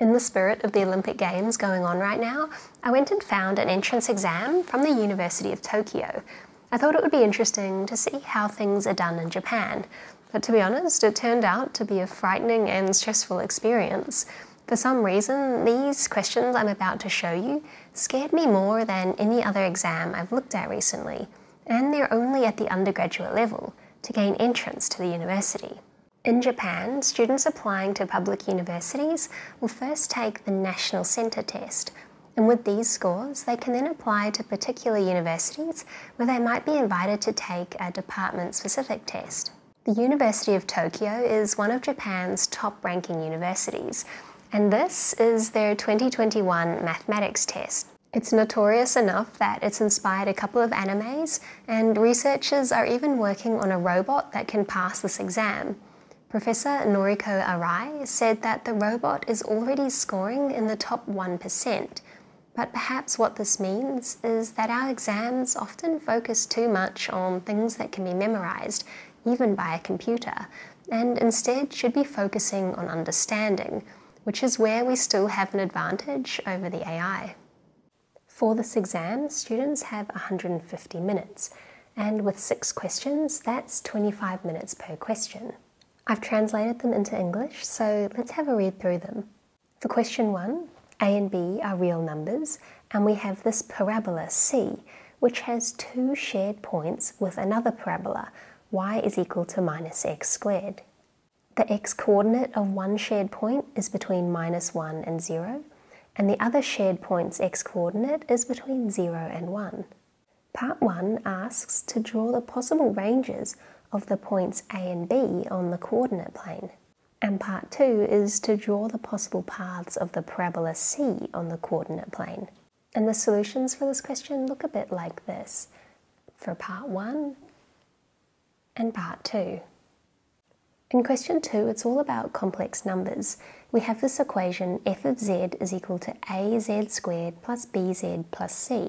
In the spirit of the Olympic Games going on right now, I went and found an entrance exam from the University of Tokyo. I thought it would be interesting to see how things are done in Japan, but to be honest, it turned out to be a frightening and stressful experience. For some reason, these questions I'm about to show you scared me more than any other exam I've looked at recently, and they're only at the undergraduate level to gain entrance to the university. In Japan, students applying to public universities will first take the National Centre test, and with these scores, they can then apply to particular universities where they might be invited to take a department specific test. The University of Tokyo is one of Japan's top ranking universities, and this is their 2021 mathematics test. It's notorious enough that it's inspired a couple of animes, and researchers are even working on a robot that can pass this exam. Professor Noriko Arai said that the robot is already scoring in the top 1%, but perhaps what this means is that our exams often focus too much on things that can be memorized, even by a computer, and instead should be focusing on understanding, which is where we still have an advantage over the AI. For this exam, students have 150 minutes, and with six questions, that's 25 minutes per question. I've translated them into English, so let's have a read through them. For question one, A and B are real numbers, and we have this parabola C, which has two shared points with another parabola, y is equal to minus x squared. The x coordinate of one shared point is between minus 1 and 0, and the other shared point's x coordinate is between 0 and 1. Part 1 asks to draw the possible ranges of the points A and B on the coordinate plane. And part two is to draw the possible paths of the parabola C on the coordinate plane. And the solutions for this question look a bit like this for part one and part two. In question two, it's all about complex numbers. We have this equation f of z is equal to az squared plus bz plus c.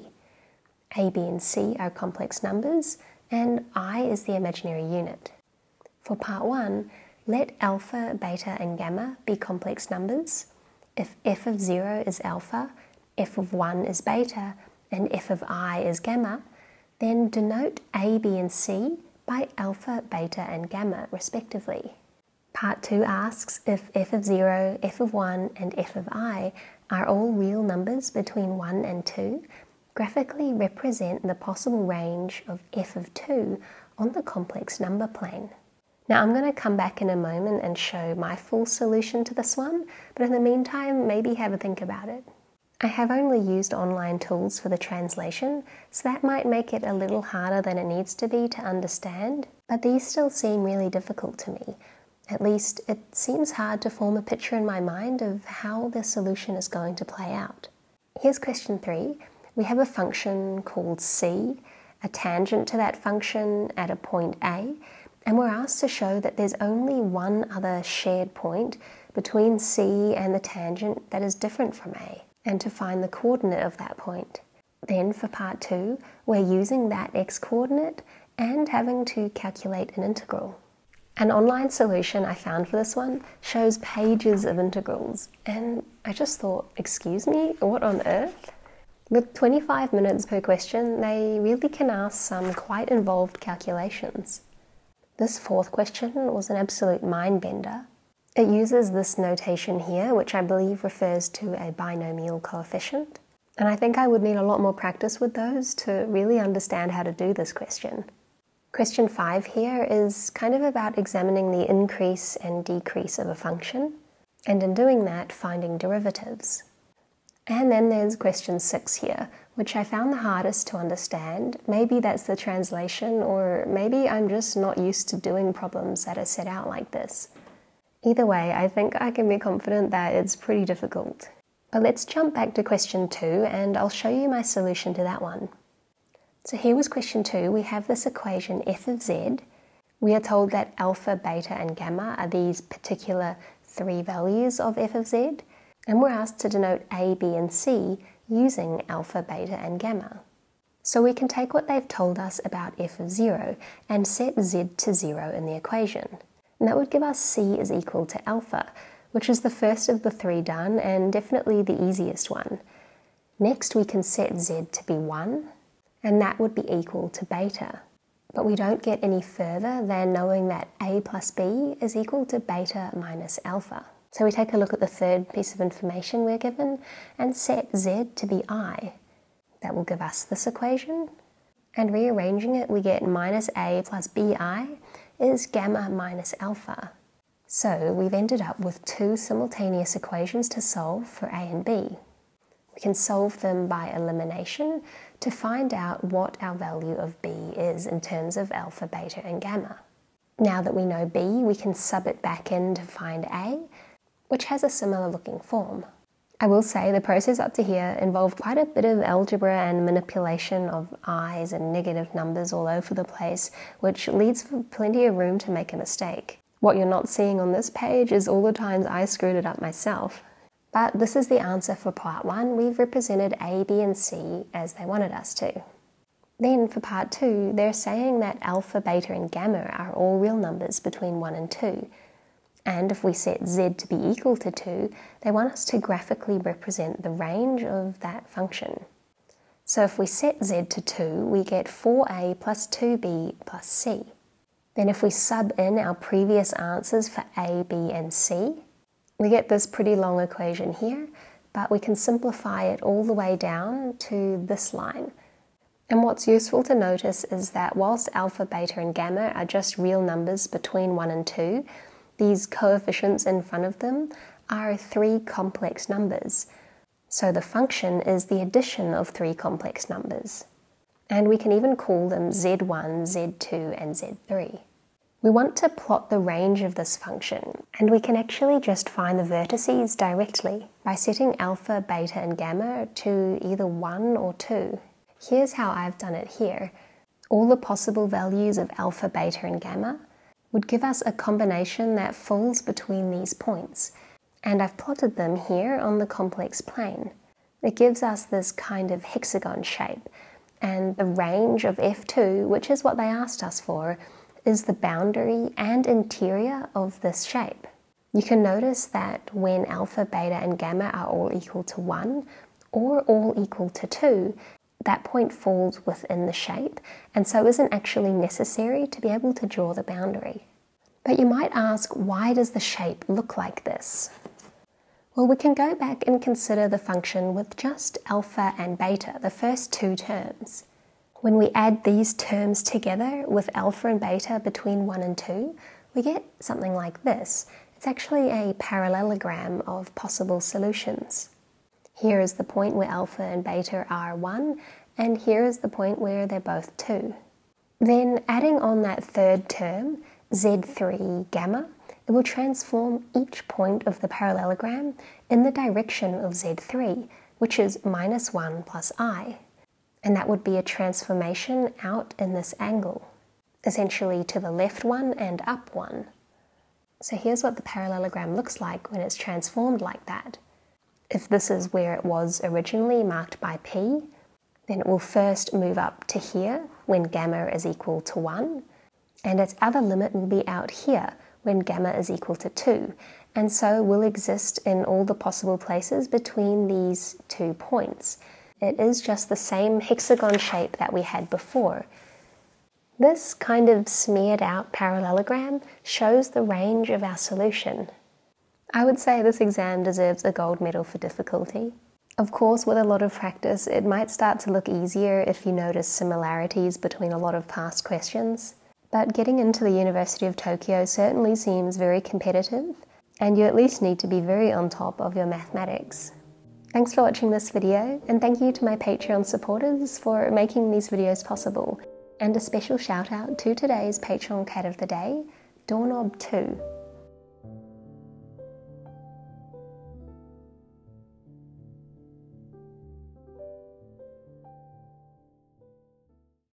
a, b, and c are complex numbers, and i is the imaginary unit. For part 1, let alpha, beta and gamma be complex numbers. If f of 0 is alpha, f of 1 is beta, and f of i is gamma, then denote a, b and c by alpha, beta and gamma respectively. Part 2 asks if f of 0, f of 1 and f of i are all real numbers between 1 and 2, graphically represent the possible range of f of 2 on the complex number plane. Now I'm going to come back in a moment and show my full solution to this one, but in the meantime, maybe have a think about it. I have only used online tools for the translation, so that might make it a little harder than it needs to be to understand, but these still seem really difficult to me. At least it seems hard to form a picture in my mind of how the solution is going to play out. Here's question three we have a function called c, a tangent to that function at a point A, and we're asked to show that there's only one other shared point between C and the tangent that is different from A, and to find the coordinate of that point. Then for part two, we're using that x coordinate and having to calculate an integral. An online solution I found for this one shows pages of integrals, and I just thought, excuse me, what on earth? With 25 minutes per question, they really can ask some quite involved calculations. This fourth question was an absolute mind bender. It uses this notation here, which I believe refers to a binomial coefficient. And I think I would need a lot more practice with those to really understand how to do this question. Question 5 here is kind of about examining the increase and decrease of a function, and in doing that, finding derivatives. And then there's question six here, which I found the hardest to understand. Maybe that's the translation, or maybe I'm just not used to doing problems that are set out like this. Either way, I think I can be confident that it's pretty difficult. But let's jump back to question two, and I'll show you my solution to that one. So here was question two. We have this equation f of z. We are told that alpha, beta, and gamma are these particular three values of f of z and we're asked to denote A, B, and C using alpha, beta, and gamma. So we can take what they've told us about f of 0 and set z to 0 in the equation. And that would give us c is equal to alpha, which is the first of the three done and definitely the easiest one. Next, we can set z to be 1, and that would be equal to beta. But we don't get any further than knowing that a plus b is equal to beta minus alpha. So we take a look at the third piece of information we're given and set z to be i. That will give us this equation. And rearranging it, we get minus a plus bi is gamma minus alpha. So we've ended up with two simultaneous equations to solve for a and b. We can solve them by elimination to find out what our value of b is in terms of alpha, beta and gamma. Now that we know b, we can sub it back in to find a, which has a similar looking form. I will say the process up to here involved quite a bit of algebra and manipulation of i's and negative numbers all over the place, which leaves for plenty of room to make a mistake. What you're not seeing on this page is all the times I screwed it up myself. But this is the answer for part one. We've represented A, B, and C as they wanted us to. Then for part two, they're saying that alpha, beta, and gamma are all real numbers between 1 and 2. And if we set z to be equal to 2, they want us to graphically represent the range of that function. So if we set z to 2, we get 4a plus 2b plus c. Then if we sub in our previous answers for a, b, and c, we get this pretty long equation here, but we can simplify it all the way down to this line. And what's useful to notice is that whilst alpha, beta, and gamma are just real numbers between 1 and 2, these coefficients in front of them are three complex numbers. So the function is the addition of three complex numbers. And we can even call them z1, z2, and z3. We want to plot the range of this function, and we can actually just find the vertices directly by setting alpha, beta, and gamma to either 1 or 2. Here's how I've done it here. All the possible values of alpha, beta, and gamma would give us a combination that falls between these points, and I've plotted them here on the complex plane. It gives us this kind of hexagon shape, and the range of f2, which is what they asked us for, is the boundary and interior of this shape. You can notice that when alpha, beta, and gamma are all equal to 1 or all equal to 2, that point falls within the shape and so isn't actually necessary to be able to draw the boundary. But you might ask, why does the shape look like this? Well, we can go back and consider the function with just alpha and beta, the first two terms. When we add these terms together with alpha and beta between 1 and 2, we get something like this. It's actually a parallelogram of possible solutions. Here is the point where alpha and beta are 1, and here is the point where they're both 2. Then adding on that third term, z3 gamma, it will transform each point of the parallelogram in the direction of z3, which is minus 1 plus i and that would be a transformation out in this angle, essentially to the left one and up one. So here's what the parallelogram looks like when it's transformed like that. If this is where it was originally marked by P, then it will first move up to here when gamma is equal to 1, and its other limit will be out here when gamma is equal to 2, and so will exist in all the possible places between these two points. It is just the same hexagon shape that we had before. This kind of smeared out parallelogram shows the range of our solution. I would say this exam deserves a gold medal for difficulty. Of course, with a lot of practice, it might start to look easier if you notice similarities between a lot of past questions. But getting into the University of Tokyo certainly seems very competitive, and you at least need to be very on top of your mathematics. Thanks for watching this video, and thank you to my Patreon supporters for making these videos possible. And a special shout out to today's Patreon cat of the day, Doorknob2.